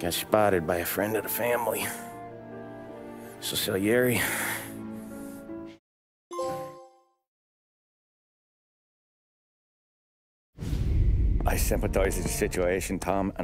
Got spotted by a friend of the family. So, Salieri, I sympathize with the situation, Tom, and